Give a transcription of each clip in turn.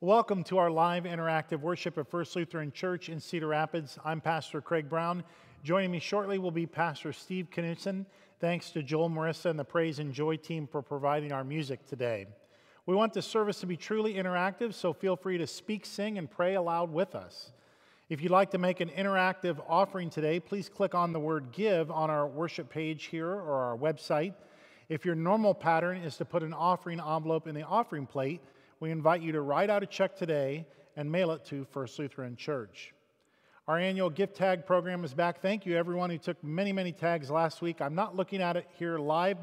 Welcome to our live interactive worship at First Lutheran Church in Cedar Rapids. I'm Pastor Craig Brown. Joining me shortly will be Pastor Steve Knutson. Thanks to Joel Marissa and the Praise and Joy team for providing our music today. We want the service to be truly interactive, so feel free to speak, sing, and pray aloud with us. If you'd like to make an interactive offering today, please click on the word give on our worship page here or our website. If your normal pattern is to put an offering envelope in the offering plate, we invite you to write out a check today and mail it to First Lutheran Church. Our annual gift tag program is back. Thank you, everyone who took many, many tags last week. I'm not looking at it here live.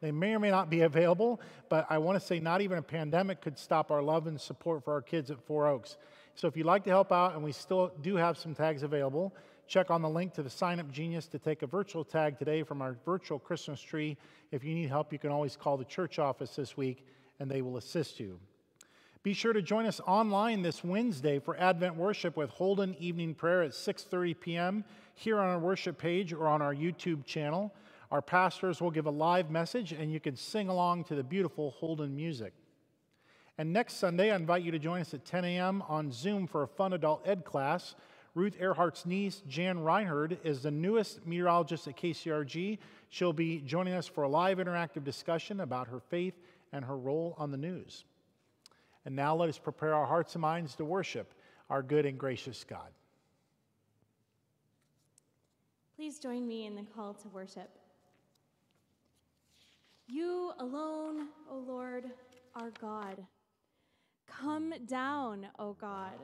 They may or may not be available, but I want to say not even a pandemic could stop our love and support for our kids at Four Oaks. So if you'd like to help out, and we still do have some tags available, check on the link to the Sign Up Genius to take a virtual tag today from our virtual Christmas tree. If you need help, you can always call the church office this week, and they will assist you. Be sure to join us online this Wednesday for Advent worship with Holden Evening Prayer at 6:30 p.m. here on our worship page or on our YouTube channel. Our pastors will give a live message and you can sing along to the beautiful Holden music. And next Sunday, I invite you to join us at 10 a.m. on Zoom for a fun adult ed class. Ruth Earhart's niece, Jan Reinhard, is the newest meteorologist at KCRG. She'll be joining us for a live interactive discussion about her faith and her role on the news. And now let us prepare our hearts and minds to worship our good and gracious God. Please join me in the call to worship. You alone, O Lord, are God. Come down, O God.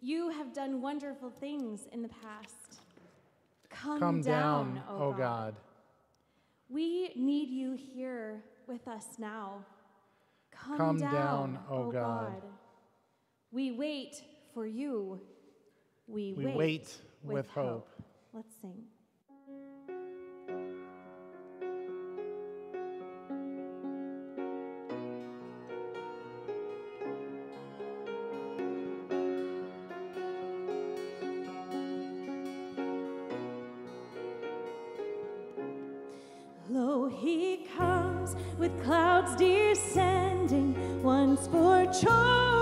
You have done wonderful things in the past. Come, Come down, down, O God. God. We need you here with us now. Come, Come down, down, O God. God. We wait for you. We, We wait, wait with hope. Let's sing. Lo, he comes with clouds descending, once for chosen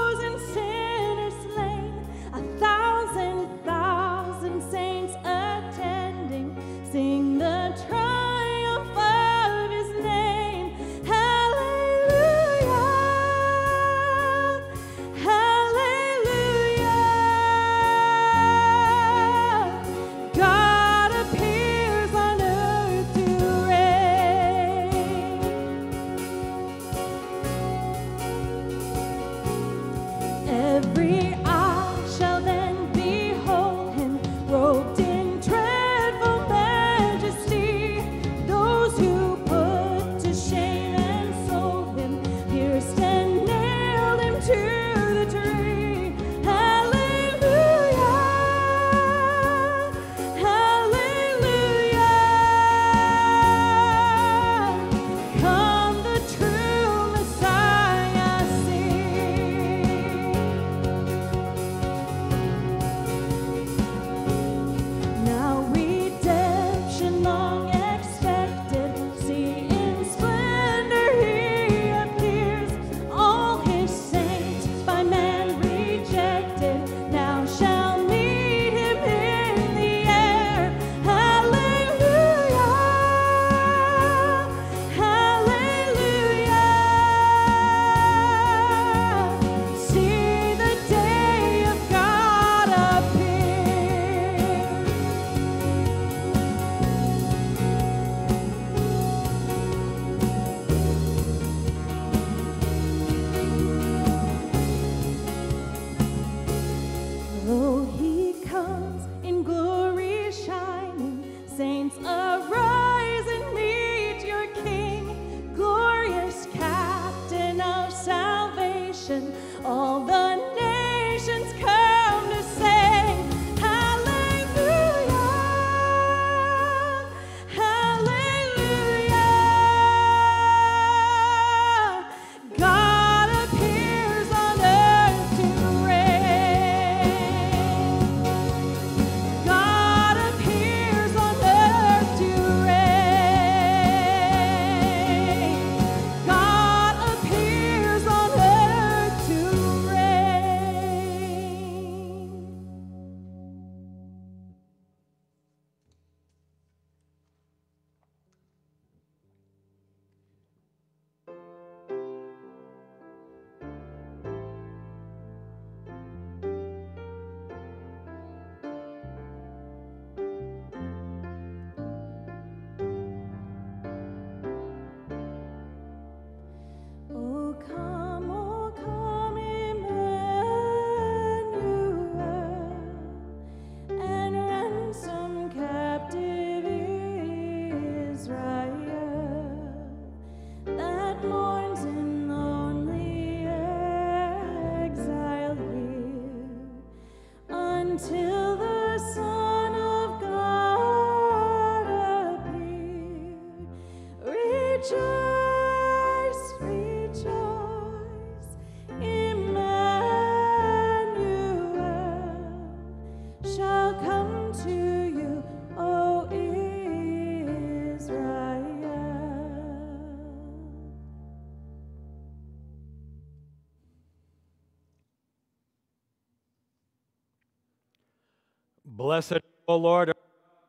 O Lord,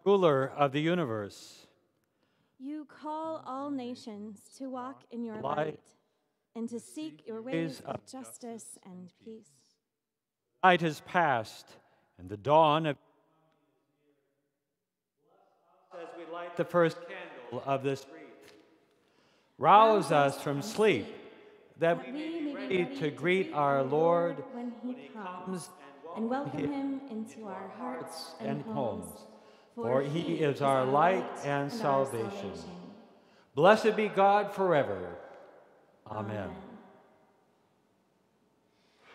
ruler of the universe. You call all nations to walk in your Light. light and to seek your ways of justice and peace. Night is past, and the dawn of as we light the first candle of this wreath. Rouse us from sleep, that we may be ready to greet our Lord when he comes and welcome him into our hearts and homes. For he is our light and salvation. Blessed be God forever. Amen.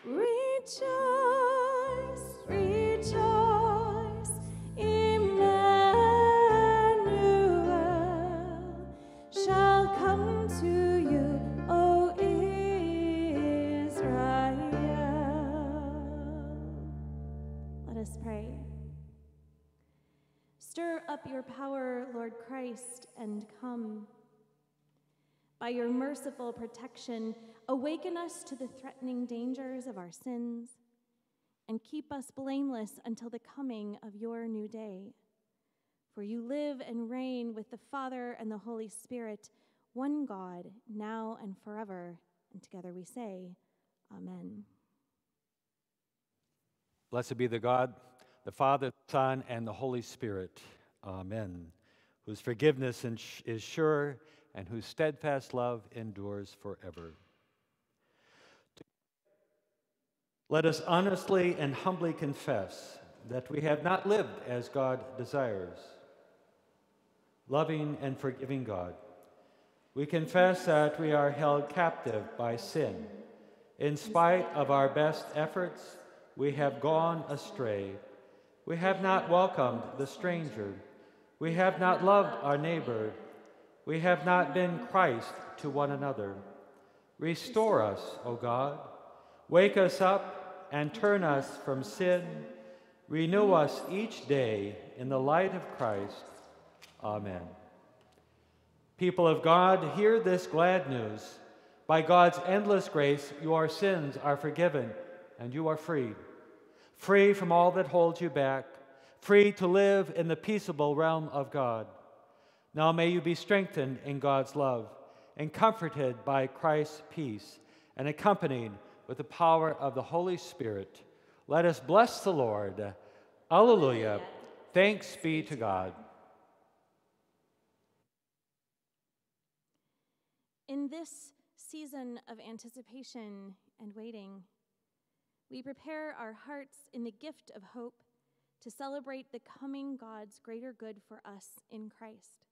Rejoice, rejoice, Stir up your power, Lord Christ, and come. By your merciful protection, awaken us to the threatening dangers of our sins and keep us blameless until the coming of your new day. For you live and reign with the Father and the Holy Spirit, one God, now and forever. And together we say, Amen. Blessed be the God, the Father, Son, and the Holy Spirit. Amen. Whose forgiveness is sure and whose steadfast love endures forever. Let us honestly and humbly confess that we have not lived as God desires. Loving and forgiving God, we confess that we are held captive by sin. In spite of our best efforts, we have gone astray. We have not welcomed the stranger. We have not loved our neighbor. We have not been Christ to one another. Restore us, O God. Wake us up and turn us from sin. Renew us each day in the light of Christ. Amen. People of God, hear this glad news. By God's endless grace, your sins are forgiven and you are free. Free from all that holds you back, free to live in the peaceable realm of God. Now may you be strengthened in God's love and comforted by Christ's peace and accompanied with the power of the Holy Spirit. Let us bless the Lord. Alleluia. Thanks be to God. In this season of anticipation and waiting, we prepare our hearts in the gift of hope to celebrate the coming God's greater good for us in Christ.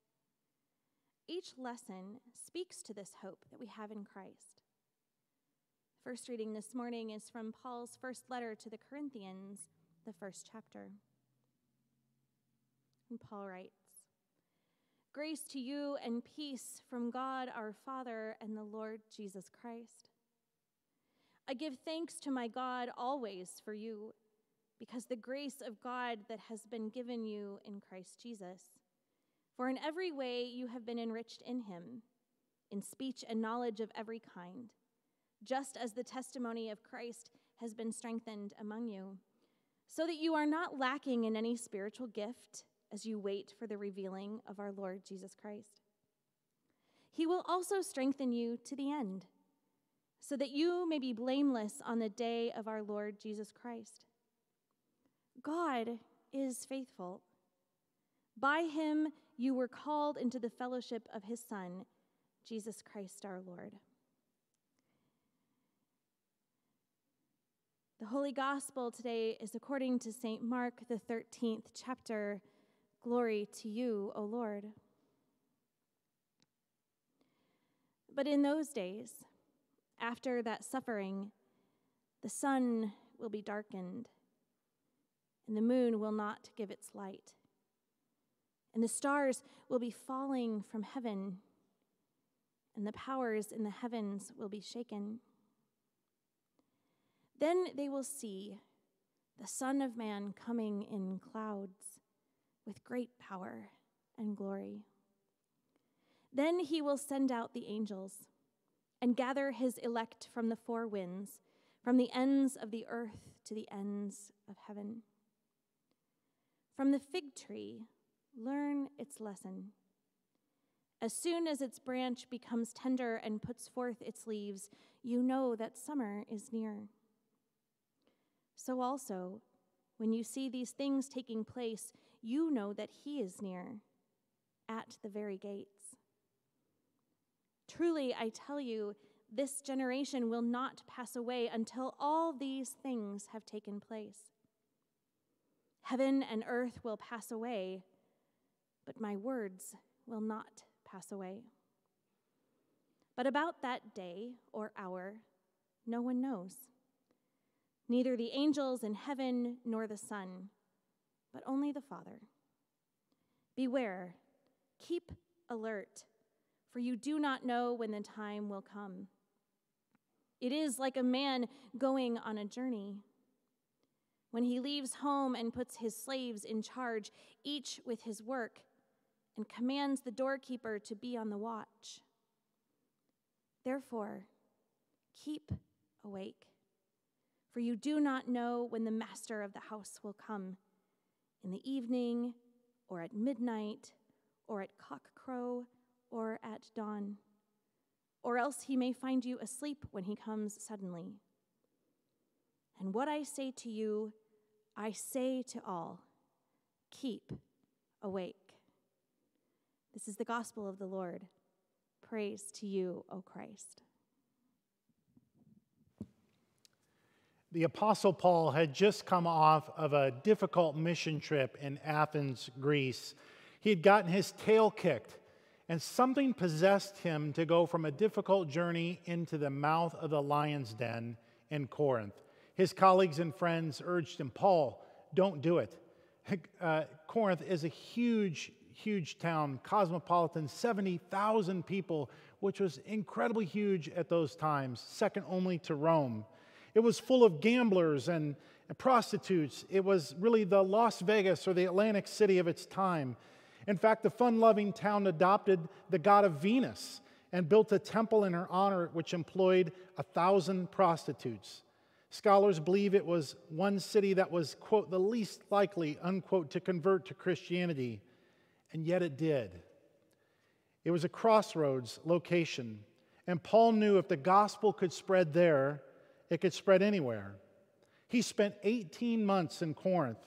Each lesson speaks to this hope that we have in Christ. First reading this morning is from Paul's first letter to the Corinthians, the first chapter. And Paul writes Grace to you and peace from God our Father and the Lord Jesus Christ. I give thanks to my God always for you, because the grace of God that has been given you in Christ Jesus. For in every way you have been enriched in him, in speech and knowledge of every kind, just as the testimony of Christ has been strengthened among you, so that you are not lacking in any spiritual gift as you wait for the revealing of our Lord Jesus Christ. He will also strengthen you to the end, so that you may be blameless on the day of our Lord Jesus Christ. God is faithful. By him you were called into the fellowship of his Son, Jesus Christ our Lord. The Holy Gospel today is according to St. Mark, the 13th chapter. Glory to you, O Lord. But in those days, after that suffering, the sun will be darkened, and the moon will not give its light, and the stars will be falling from heaven, and the powers in the heavens will be shaken. Then they will see the Son of Man coming in clouds with great power and glory. Then he will send out the angels and gather his elect from the four winds, from the ends of the earth to the ends of heaven. From the fig tree, learn its lesson. As soon as its branch becomes tender and puts forth its leaves, you know that summer is near. So also, when you see these things taking place, you know that He is near, at the very gates. Truly, I tell you, this generation will not pass away until all these things have taken place. Heaven and earth will pass away, but my words will not pass away. But about that day or hour, no one knows. Neither the angels in heaven nor the Son, but only the Father. Beware, keep alert, for you do not know when the time will come. It is like a man going on a journey. When he leaves home and puts his slaves in charge, each with his work, and commands the doorkeeper to be on the watch. Therefore, keep awake, for you do not know when the master of the house will come in the evening, or at midnight, or at cockcrow, or at dawn or else he may find you asleep when he comes suddenly. And what I say to you, I say to all keep awake. This is the gospel of the Lord. Praise to you, O Christ. The Apostle Paul had just come off of a difficult mission trip in Athens, Greece. He had gotten his tail kicked and something possessed him to go from a difficult journey into the mouth of the lion's den in Corinth. His colleagues and friends urged him, Paul, don't do it. Uh, Corinth is a huge, huge town, cosmopolitan, 70,000 people, which was incredibly huge at those times, second only to Rome. It was full of gamblers and, and prostitutes. It was really the Las Vegas or the Atlantic City of its time. In fact, the fun loving town adopted the god of Venus and built a temple in her honor, which employed a thousand prostitutes. Scholars believe it was one city that was, quote, the least likely, unquote, to convert to Christianity, and yet it did. It was a crossroads location, and Paul knew if the gospel could spread there, it could spread anywhere. He spent 18 months in Corinth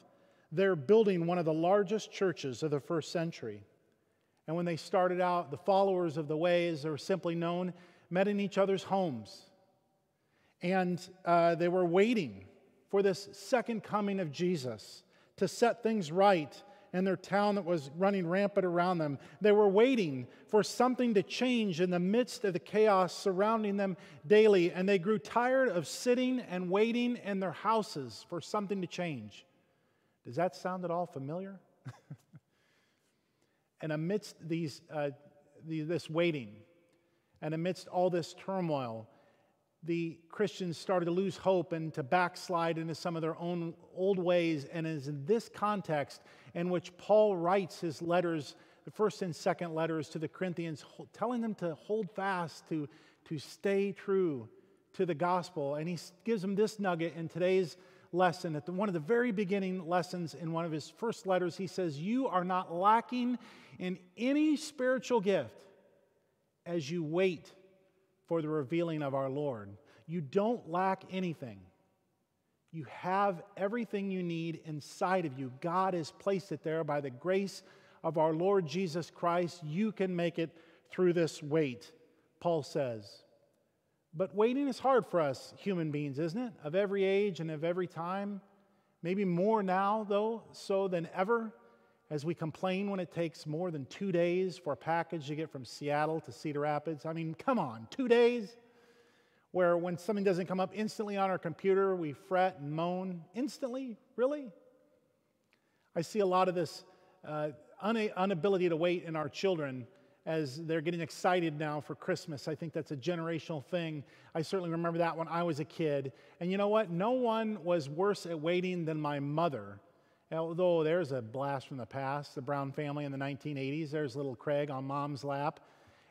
there building one of the largest churches of the first century. And when they started out, the followers of the way, as they were simply known, met in each other's homes. And uh, they were waiting for this second coming of Jesus to set things right in their town that was running rampant around them. They were waiting for something to change in the midst of the chaos surrounding them daily, and they grew tired of sitting and waiting in their houses for something to change. Does that sound at all familiar? and amidst these, uh, the, this waiting, and amidst all this turmoil, the Christians started to lose hope and to backslide into some of their own old ways. And it is in this context in which Paul writes his letters, the first and second letters to the Corinthians, telling them to hold fast, to, to stay true to the gospel. And he gives them this nugget in today's lesson, at the, one of the very beginning lessons in one of his first letters, he says, You are not lacking in any spiritual gift as you wait for the revealing of our Lord. You don't lack anything. You have everything you need inside of you. God has placed it there by the grace of our Lord Jesus Christ. You can make it through this wait, Paul says. But waiting is hard for us human beings, isn't it? Of every age and of every time. Maybe more now, though, so than ever, as we complain when it takes more than two days for a package to get from Seattle to Cedar Rapids. I mean, come on, two days? Where when something doesn't come up instantly on our computer, we fret and moan. Instantly? Really? I see a lot of this uh, inability to wait in our children as they're getting excited now for Christmas. I think that's a generational thing. I certainly remember that when I was a kid. And you know what? No one was worse at waiting than my mother. Although there's a blast from the past, the Brown family in the 1980s, there's little Craig on mom's lap.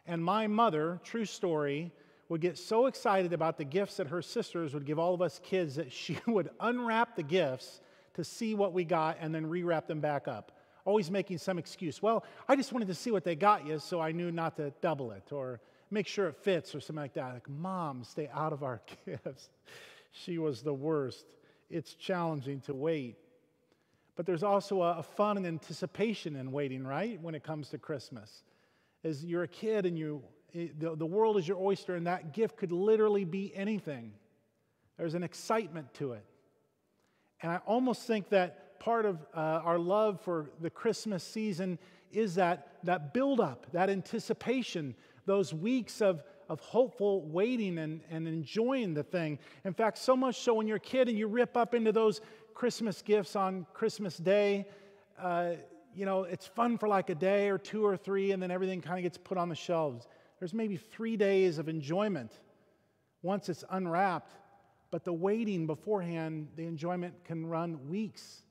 And my mother, true story, would get so excited about the gifts that her sisters would give all of us kids that she would unwrap the gifts to see what we got and then rewrap them back up. Always making some excuse. Well, I just wanted to see what they got you, so I knew not to double it or make sure it fits or something like that. Like, mom, stay out of our gifts. she was the worst. It's challenging to wait. But there's also a, a fun and anticipation in waiting, right? When it comes to Christmas. As you're a kid and you, the, the world is your oyster, and that gift could literally be anything. There's an excitement to it. And I almost think that part of uh, our love for the Christmas season is that, that buildup, that anticipation, those weeks of, of hopeful waiting and, and enjoying the thing. In fact, so much so when you're a kid and you rip up into those Christmas gifts on Christmas Day, uh, you know, it's fun for like a day or two or three, and then everything kind of gets put on the shelves. There's maybe three days of enjoyment once it's unwrapped, but the waiting beforehand, the enjoyment can run weeks.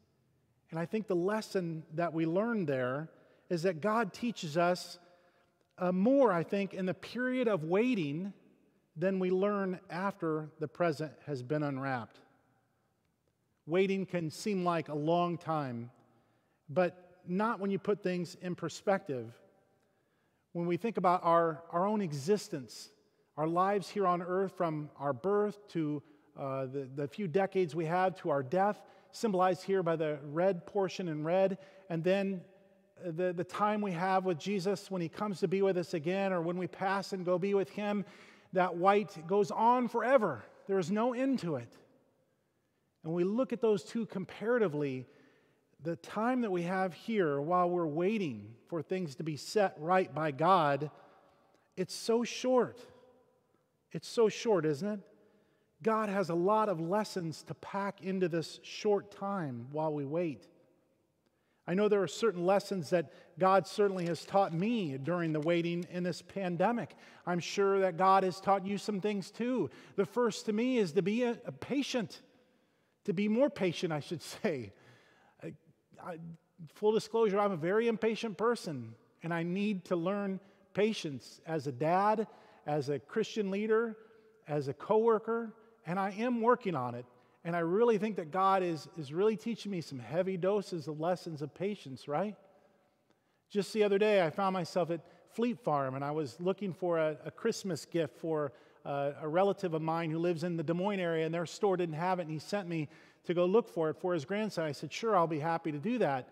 And I think the lesson that we learned there is that God teaches us uh, more, I think, in the period of waiting than we learn after the present has been unwrapped. Waiting can seem like a long time, but not when you put things in perspective. When we think about our, our own existence, our lives here on earth from our birth to uh, the, the few decades we have to our death, symbolized here by the red portion in red, and then uh, the, the time we have with Jesus when he comes to be with us again, or when we pass and go be with him, that white goes on forever. There is no end to it. And we look at those two comparatively, the time that we have here while we're waiting for things to be set right by God, it's so short. It's so short, isn't it? God has a lot of lessons to pack into this short time while we wait. I know there are certain lessons that God certainly has taught me during the waiting in this pandemic. I'm sure that God has taught you some things too. The first to me is to be a, a patient, to be more patient, I should say. I, I, full disclosure, I'm a very impatient person, and I need to learn patience as a dad, as a Christian leader, as a coworker, and I am working on it. And I really think that God is, is really teaching me some heavy doses of lessons of patience, right? Just the other day, I found myself at Fleet Farm and I was looking for a, a Christmas gift for uh, a relative of mine who lives in the Des Moines area, and their store didn't have it, and he sent me to go look for it for his grandson. I said, Sure, I'll be happy to do that.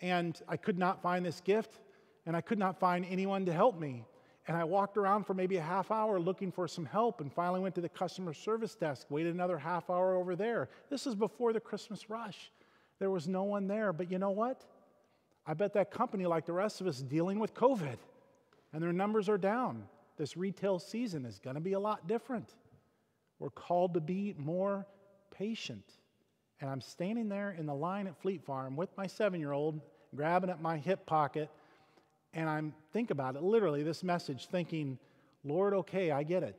And I could not find this gift, and I could not find anyone to help me. And I walked around for maybe a half hour looking for some help and finally went to the customer service desk, waited another half hour over there. This is before the Christmas rush. There was no one there. But you know what? I bet that company, like the rest of us, dealing with COVID and their numbers are down. This retail season is going to be a lot different. We're called to be more patient. And I'm standing there in the line at Fleet Farm with my seven year old, grabbing at my hip pocket and I'm think about it literally this message thinking, Lord, okay, I get it.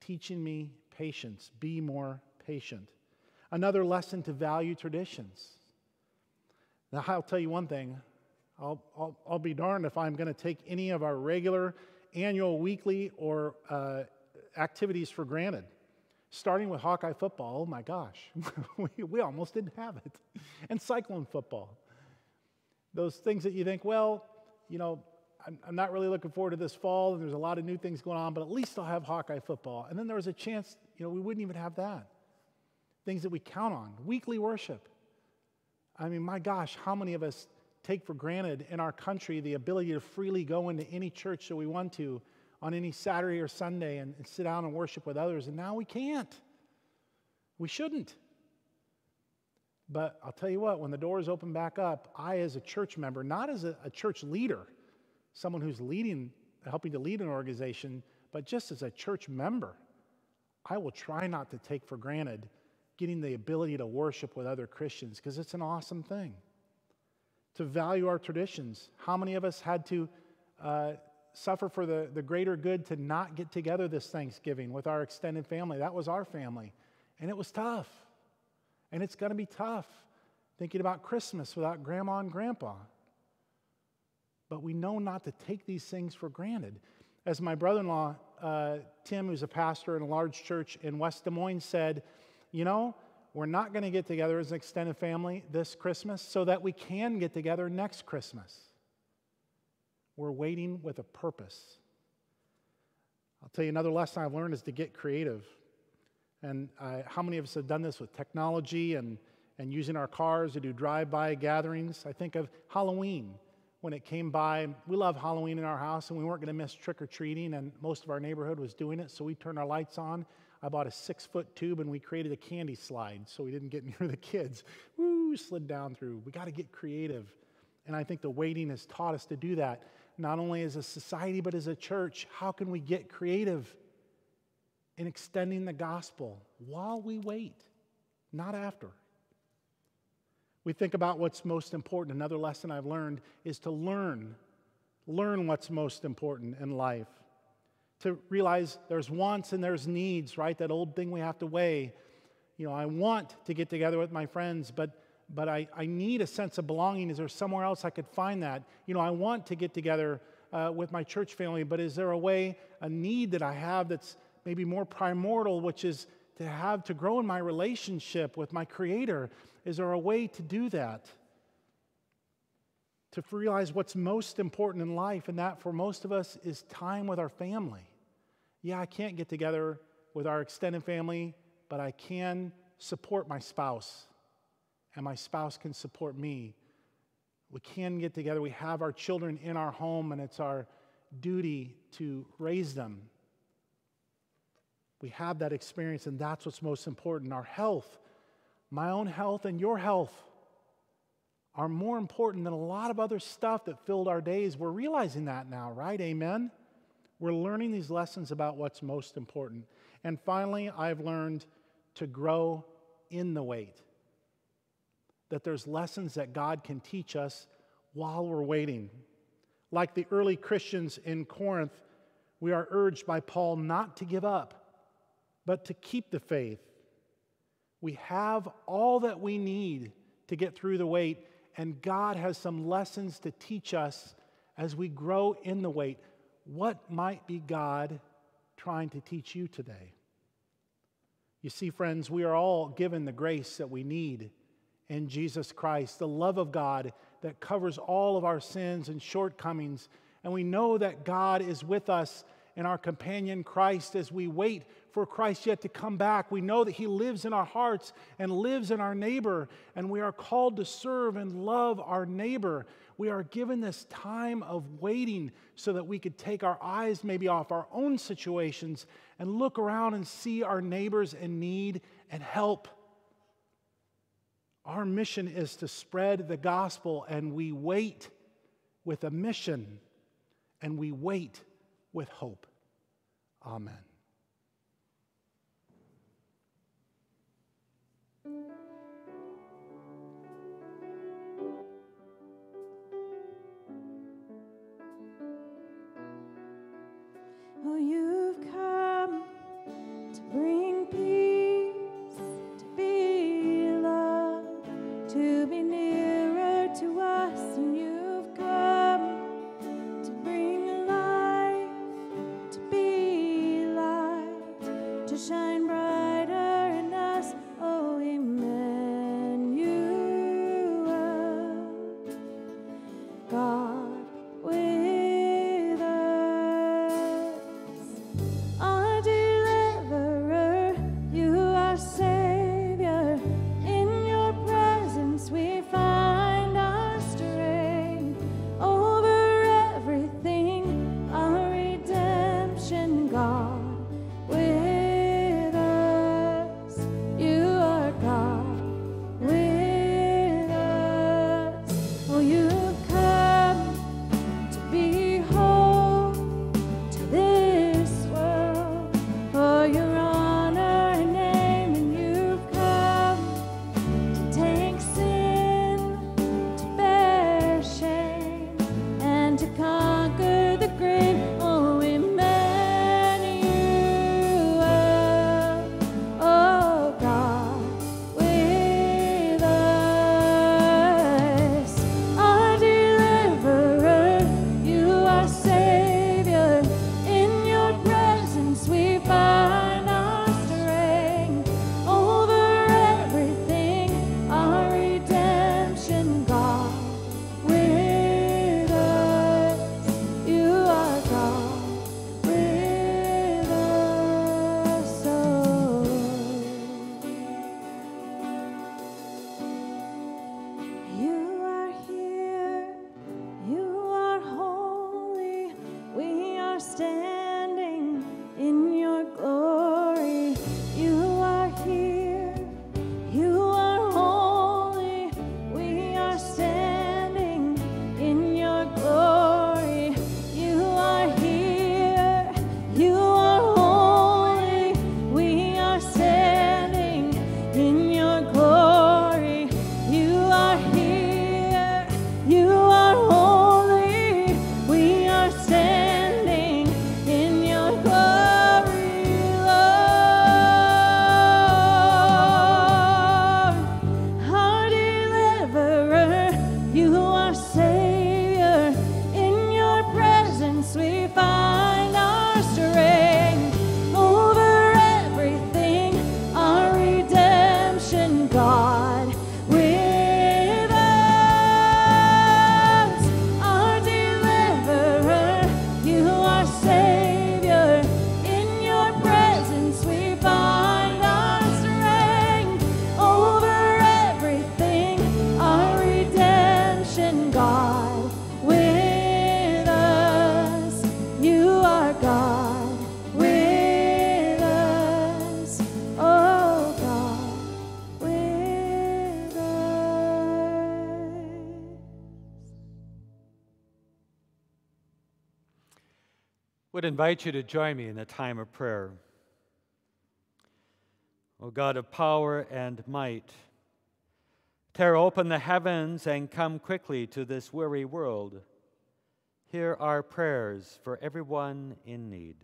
Teaching me patience, be more patient. Another lesson to value traditions. Now, I'll tell you one thing. I'll, I'll, I'll be darned if I'm going to take any of our regular, annual, weekly, or uh, activities for granted. Starting with Hawkeye football, oh my gosh, we, we almost didn't have it. And cyclone football. Those things that you think, well, you know, I'm, I'm not really looking forward to this fall, and there's a lot of new things going on, but at least I'll have Hawkeye football. And then there was a chance, you know, we wouldn't even have that. Things that we count on, weekly worship. I mean, my gosh, how many of us take for granted in our country the ability to freely go into any church that we want to on any Saturday or Sunday and, and sit down and worship with others, and now we can't. We shouldn't. But I'll tell you what, when the doors open back up, I, as a church member, not as a, a church leader, someone who's leading, helping to lead an organization, but just as a church member, I will try not to take for granted getting the ability to worship with other Christians because it's an awesome thing. To value our traditions. How many of us had to uh, suffer for the, the greater good to not get together this Thanksgiving with our extended family? That was our family. And it was tough. And it's going to be tough thinking about Christmas without grandma and grandpa. But we know not to take these things for granted. As my brother in law, uh, Tim, who's a pastor in a large church in West Des Moines, said, You know, we're not going to get together as an extended family this Christmas so that we can get together next Christmas. We're waiting with a purpose. I'll tell you another lesson I've learned is to get creative. And uh, how many of us have done this with technology and, and using our cars to do drive by gatherings? I think of Halloween when it came by. We love Halloween in our house, and we weren't going to miss trick or treating, and most of our neighborhood was doing it, so we turned our lights on. I bought a six foot tube and we created a candy slide so we didn't get near the kids. Woo, slid down through. We got to get creative. And I think the waiting has taught us to do that, not only as a society, but as a church. How can we get creative in extending the gospel while we wait, not after? We think about what's most important. Another lesson I've learned is to learn. Learn what's most important in life to realize there's wants and there's needs, right? That old thing we have to weigh. You know, I want to get together with my friends, but but I, I need a sense of belonging. Is there somewhere else I could find that? You know, I want to get together uh, with my church family, but is there a way, a need that I have that's maybe more primordial, which is to have to grow in my relationship with my Creator? Is there a way to do that? To realize what's most important in life, and that for most of us is time with our family. Yeah, I can't get together with our extended family, but I can support my spouse, and my spouse can support me. We can get together. We have our children in our home, and it's our duty to raise them. We have that experience, and that's what's most important. Our health, my own health, and your health are more important than a lot of other stuff that filled our days. We're realizing that now, right? Amen? We're learning these lessons about what's most important. And finally, I've learned to grow in the wait. That there's lessons that God can teach us while we're waiting. Like the early Christians in Corinth, we are urged by Paul not to give up, but to keep the faith. We have all that we need to get through the wait, and God has some lessons to teach us as we grow in the wait. What might be God trying to teach you today? You see, friends, we are all given the grace that we need in Jesus Christ, the love of God that covers all of our sins and shortcomings. And we know that God is with us in our companion Christ as we wait for Christ yet to come back. We know that He lives in our hearts and lives in our neighbor, and we are called to serve and love our neighbor. We are given this time of waiting so that we could take our eyes maybe off our own situations and look around and see our neighbors in need and help. Our mission is to spread the gospel, and we wait with a mission and we wait with hope. Amen. Invite you to join me in a time of prayer. O God of power and might, tear open the heavens and come quickly to this weary world. Hear our prayers for everyone in need.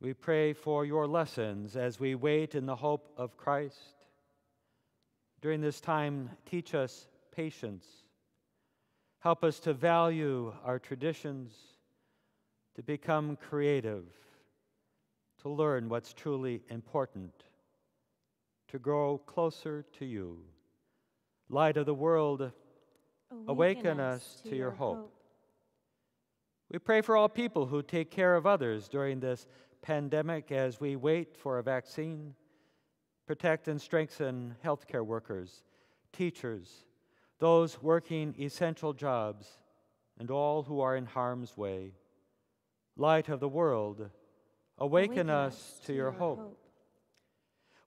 We pray for your lessons as we wait in the hope of Christ. During this time, teach us patience. Help us to value our traditions, to become creative, to learn what's truly important, to grow closer to you. Light of the world, awaken, us to your hope. We pray for all people who take care of others during this pandemic as we wait for a vaccine. Protect and strengthen healthcare workers, teachers, those working essential jobs, and all who are in harm's way. Light of the world, awaken, awaken us to your hope. hope.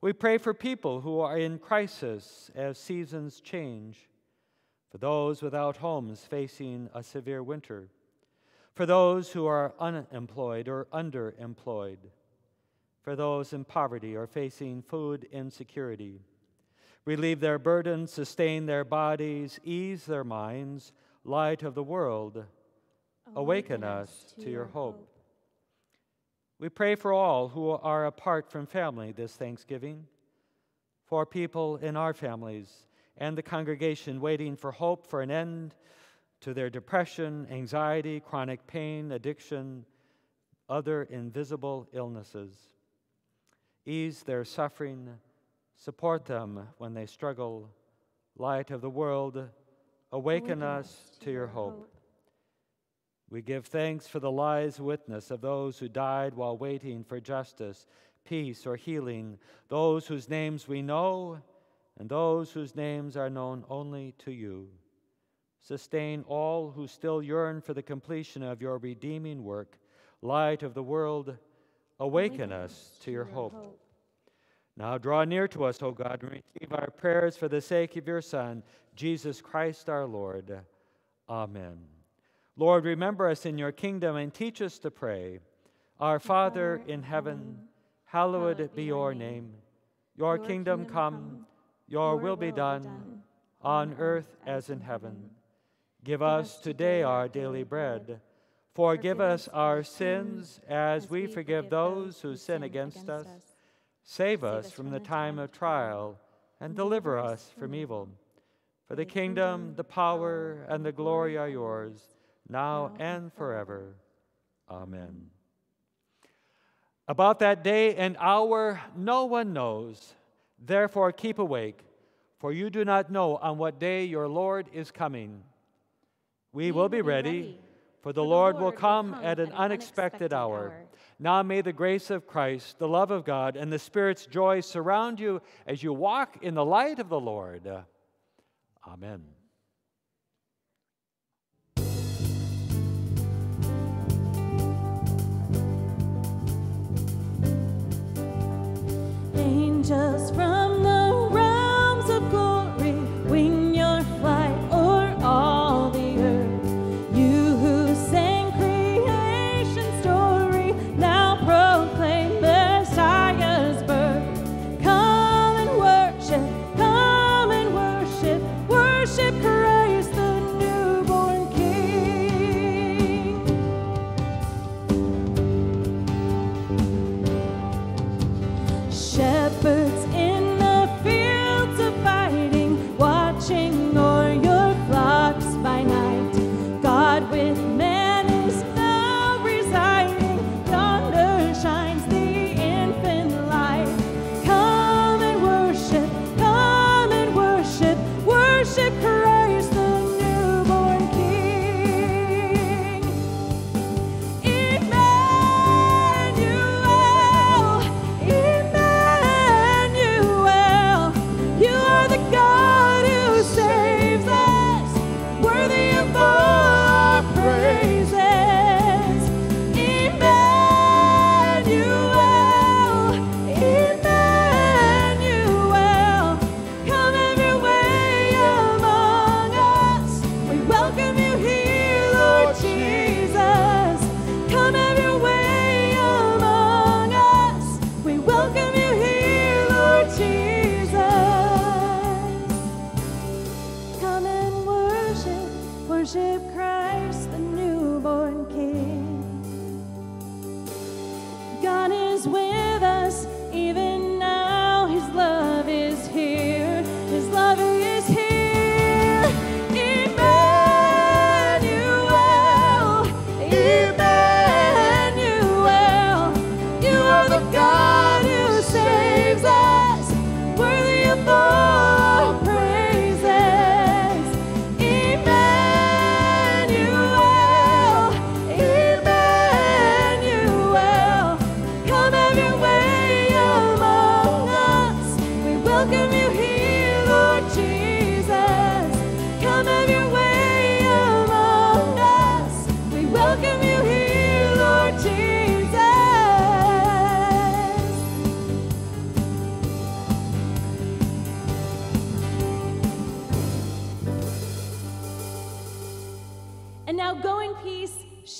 We pray for people who are in crisis as seasons change, for those without homes facing a severe winter for those who are unemployed or underemployed, for those in poverty or facing food insecurity. Relieve their burdens, sustain their bodies, ease their minds, light of the world. Awaken, Awaken us to your hope. hope. We pray for all who are apart from family this Thanksgiving, for people in our families and the congregation waiting for hope for an end to their depression, anxiety, chronic pain, addiction, other invisible illnesses. Ease their suffering, support them when they struggle. Light of the world, awaken, awaken us to your hope. We give thanks for the lives witness of those who died while waiting for justice, peace, or healing, those whose names we know, and those whose names are known only to you. Sustain all who still yearn for the completion of your redeeming work. Light of the world, awaken, us to your hope. hope. Now draw near to us, O God, and receive our prayers for the sake of your Son, Jesus Christ our Lord. Amen. Lord, remember us in your kingdom and teach us to pray. Our Father in heaven, hallowed be your name. Your kingdom come, your will be done, on earth as in heaven. Give us today our daily bread. Forgive us our sins as we forgive those who sin against us. Save us from the time of trial and deliver us from evil. For the kingdom, the power, and the glory are yours, now and forever. Amen. About that day and hour, no one knows. Therefore, keep awake, for you do not know on what day your Lord is coming. We, will be ready, for the Lord will come at an unexpected hour. Now may the grace of Christ, the love of God, and the Spirit's joy surround you as you walk in the light of the Lord. Amen. Angels from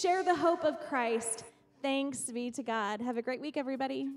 share the hope of Christ. Thanks be to God. Have a great week, everybody.